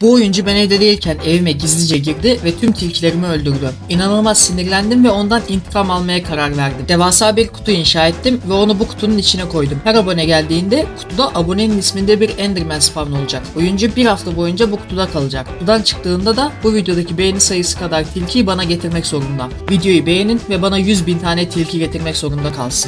Bu oyuncu ben evde değilken evime gizlice girdi ve tüm tilkilerimi öldürdü. İnanılmaz sinirlendim ve ondan intikam almaya karar verdim. Devasa bir kutu inşa ettim ve onu bu kutunun içine koydum. Her abone geldiğinde kutuda abonenin isminde bir Enderman spawn olacak. Oyuncu bir hafta boyunca bu kutuda kalacak. Kutudan çıktığında da bu videodaki beğeni sayısı kadar tilkiyi bana getirmek zorunda. Videoyu beğenin ve bana 100 bin tane tilki getirmek zorunda kalsın.